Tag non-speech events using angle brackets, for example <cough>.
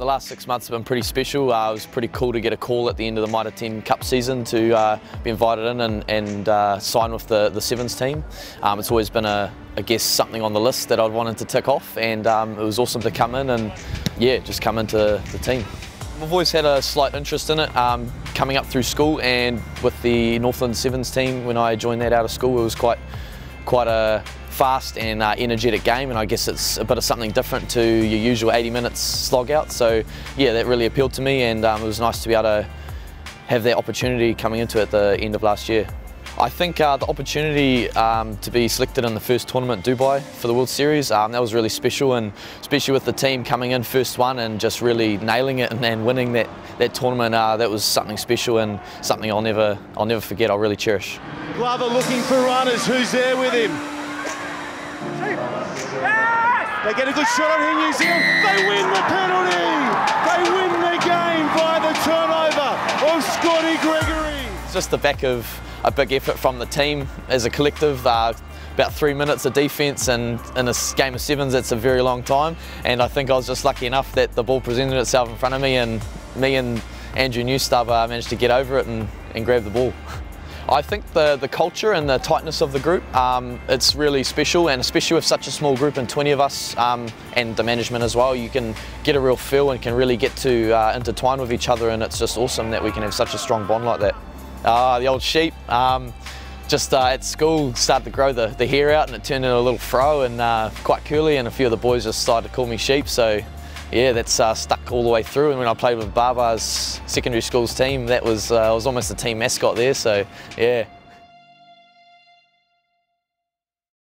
The last six months have been pretty special. Uh, it was pretty cool to get a call at the end of the Mitre 10 Cup season to uh, be invited in and, and uh, sign with the, the Sevens team. Um, it's always been a, I guess, something on the list that I'd wanted to tick off and um, it was awesome to come in and yeah, just come into the team. I've always had a slight interest in it, um, coming up through school and with the Northland Sevens team when I joined that out of school it was quite, quite a fast and uh, energetic game and I guess it's a bit of something different to your usual 80 minutes slog out so yeah that really appealed to me and um, it was nice to be able to have that opportunity coming into it at the end of last year. I think uh, the opportunity um, to be selected in the first tournament Dubai for the World Series, um, that was really special and especially with the team coming in first one and just really nailing it and, and winning that, that tournament, uh, that was something special and something I'll never, I'll never forget, I'll really cherish. Glover looking for runners, who's there with him? They get a good shot on here, New Zealand. They win the penalty. They win the game by the turnover of Scotty Gregory. It's just the back of a big effort from the team as a collective. Uh, about three minutes of defence and in a game of sevens it's a very long time and I think I was just lucky enough that the ball presented itself in front of me and me and Andrew Knewstubb uh, managed to get over it and, and grab the ball. <laughs> I think the, the culture and the tightness of the group, um, it's really special and especially with such a small group and 20 of us um, and the management as well, you can get a real feel and can really get to uh, intertwine with each other and it's just awesome that we can have such a strong bond like that. Ah, the old sheep. Um, just uh, at school started to grow the, the hair out and it turned into a little fro and uh, quite curly and a few of the boys just started to call me sheep so yeah that's uh, stuck all the way through. And when I played with Baa-Baas secondary school's team that was, uh, I was almost a team mascot there. So yeah